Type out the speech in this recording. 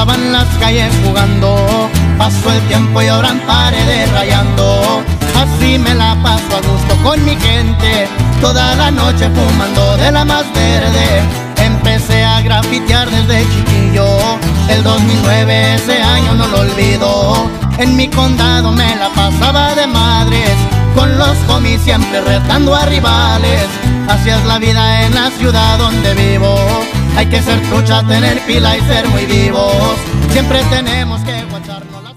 andaba en las calles jugando. Pasó el tiempo y ahora en paredes rayando. Así me la paso a gusto con mi gente. Toda la noche fumando de la más verde. Empecé a grafitear desde chiquillo. El 2009 ese año no lo olvido. En mi condado me la pasaba de madres. Con los homies siempre retando a rivales. Así es la vida en la ciudad donde vivo. Hay que ser trucha, tener pila y ser muy vivos. Siempre tenemos que guacharnos las